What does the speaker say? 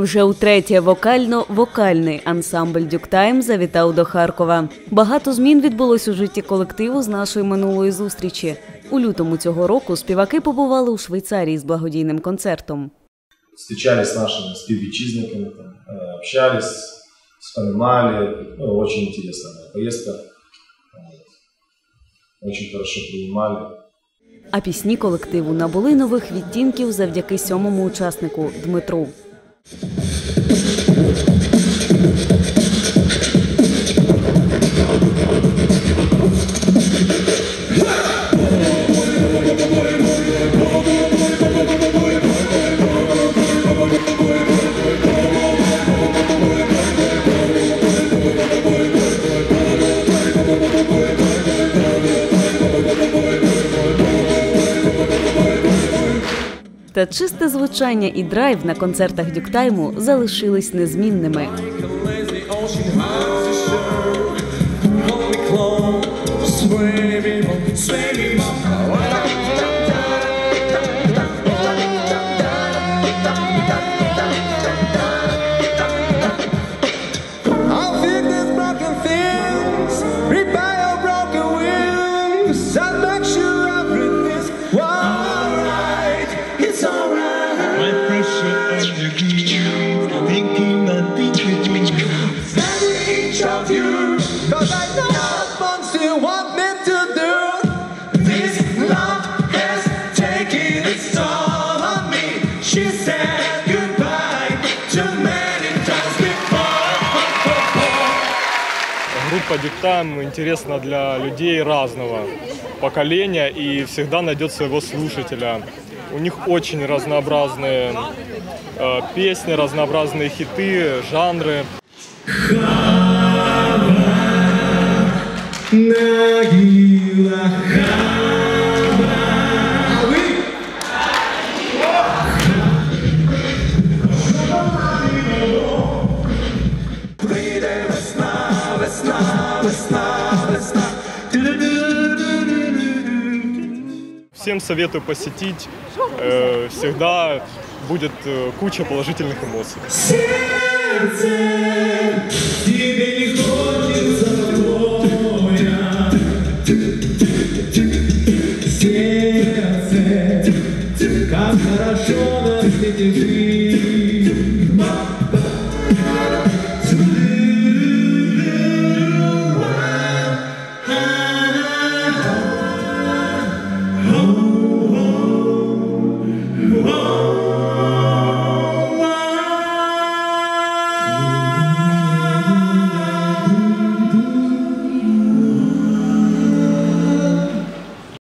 Вже утретє вокально-вокальний ансамбль Дюктайм завітав до Харкова. Багато змін відбулось у житті колективу з нашої минулої зустрічі. У лютому цього року співаки побували у Швейцарії з благодійним концертом. Встречались с нашими співвітчизниками, там, э, общались, вспоминали. Ну, очень интересная поездка. Очень хорошо принимали. А пісні колективу набули нових відтінків завдяки сьомому учаснику Дмитру. Та чисте звучання і драйв на концертах Дюктайму залишились незмінними. Группа Диктайм интересна для людей разного поколения и всегда найдет своего слушателя. У них очень разнообразные э, песни, разнообразные хиты, жанры. Прийде весна, весна, весна, весна. Всем советую посетить. Э, всегда будет э, куча положительных эмоций. Сердце, тебе не хочется покоя. Сердце, как хорошо на свете жить.